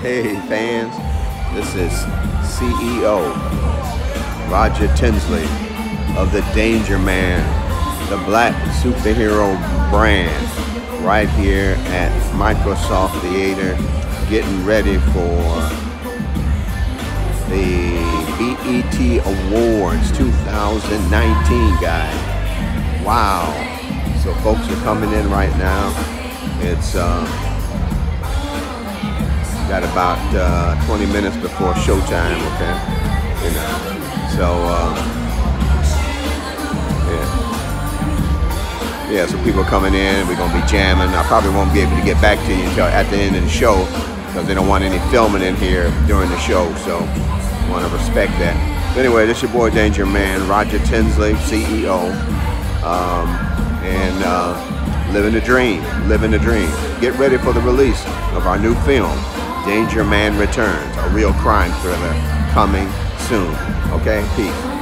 Hey fans, this is CEO Roger Tinsley of the Danger Man, the black superhero brand, right here at Microsoft Theater, getting ready for the BET Awards 2019, guys. Wow. So folks are coming in right now. It's uh, got about uh, 20 minutes before showtime, okay? You know, so, um, yeah. Yeah, so people are coming in, we're gonna be jamming. I probably won't be able to get back to you until at the end of the show because they don't want any filming in here during the show, so wanna respect that. But anyway, this is your boy Danger Man, Roger Tinsley, CEO. Um, and uh, living the dream, living the dream. Get ready for the release of our new film, Danger Man Returns, a real crime thriller coming soon. Okay, peace.